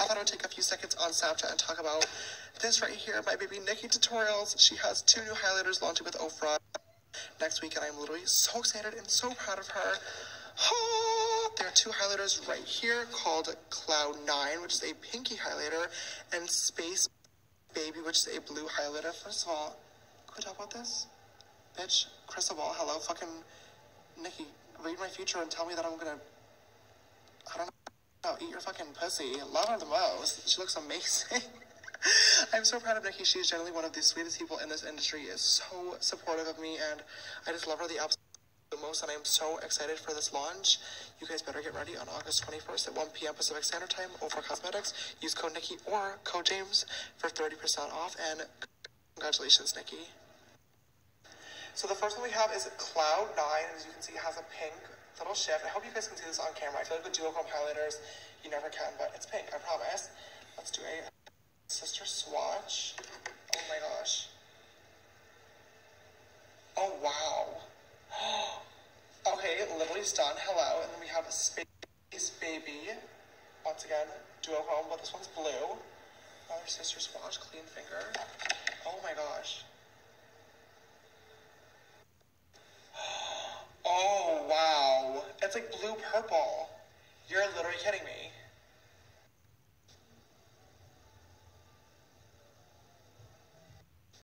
I thought I would take a few seconds on Snapchat and talk about this right here, my baby NikkieTutorials. She has two new highlighters launching with Ofra next week, and I'm literally so excited and so proud of her. Oh, there are two highlighters right here called Cloud 9, which is a pinky highlighter, and Space Baby, which is a blue highlighter. First of all, can we talk about this? Bitch, Crystal Ball, hello, fucking Nikkie, read my future and tell me that I'm gonna, I don't know, Oh, eat your fucking pussy. Love her the most. She looks amazing. I'm so proud of Nikkie. She's generally one of the sweetest people in this industry. Is so supportive of me, and I just love her the absolute most. And I am so excited for this launch. You guys better get ready on August 21st at 1 p.m. Pacific Standard Time Ofra Cosmetics. Use code Nikkie or code James for 30% off. And congratulations, Nikkie. So the first one we have is Cloud 9. As you can see, it has a pink little shift. I hope you guys can see this on camera. I feel like with duochrome highlighters, you never can, but it's pink, I promise. Let's do a sister swatch. Oh my gosh. Oh wow. okay, Lily's done. Hello. And then we have a Space Baby. Once again, duochrome, but this one's blue. Another sister swatch, clean finger. Oh my gosh. It's like blue purple. You're literally kidding me.